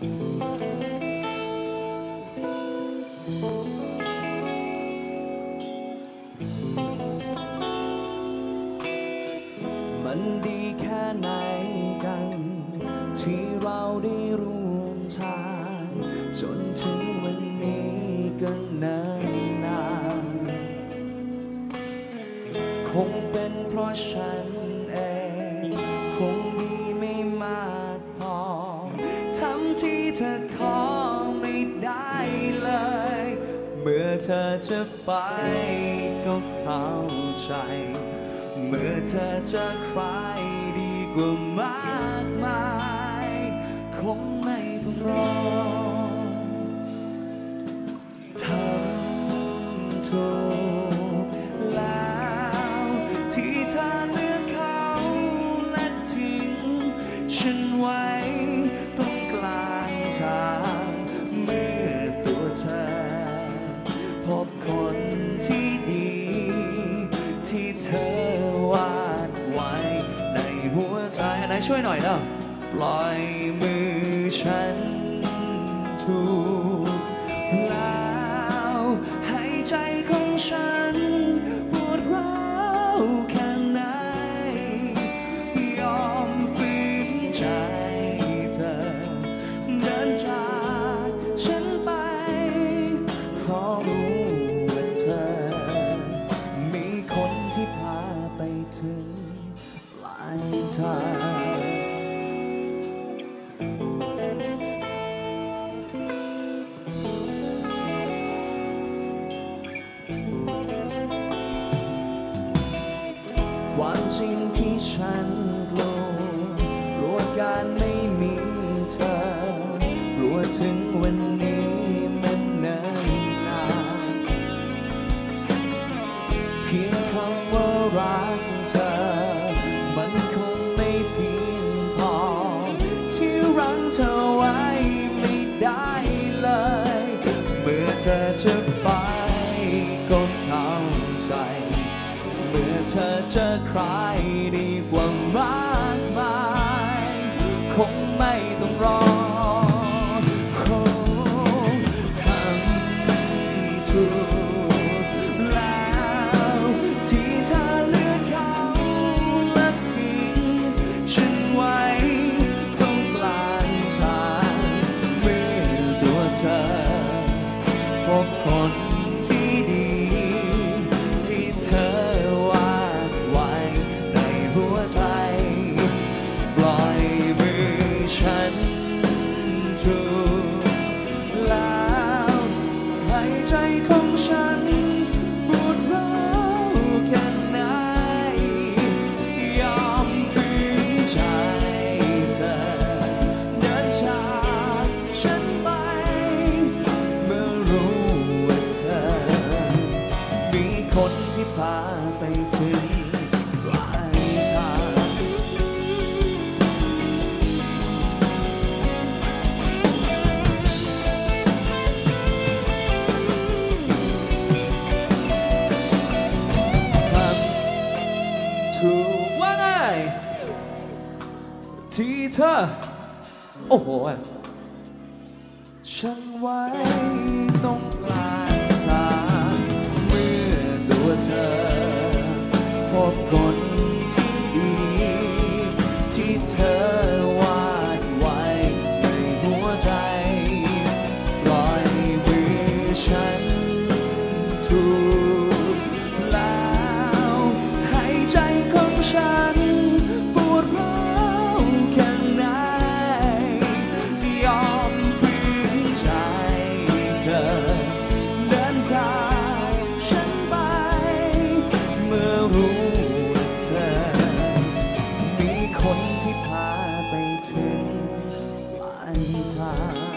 มันดีแค่ไหนกัน ที่เราได้ร่วมทาง จนถึงวันนี้ก็นานนานคงเป็นเพราะฉัน ขอไม่ได้เลย เมื่อเธอจะไปก็เข้าใจ เมื่อเธอจะใครดีกว่ามากมาย คงไม่ต้องรอทำถูกแล้วที่เธอ หัวใจอันไหนช่วยหน่อยนะปล่อยมือฉันถูกายทาง เมื่อเธอเจอใครดีกว่ามา เธอ โอ้โหฉันไว้ตรงกลางทางเมื่อตัวเธอ พบคนที่ดี ที่เธอวาดไว้ในหัวใจปล่อยมือฉันถูก 啊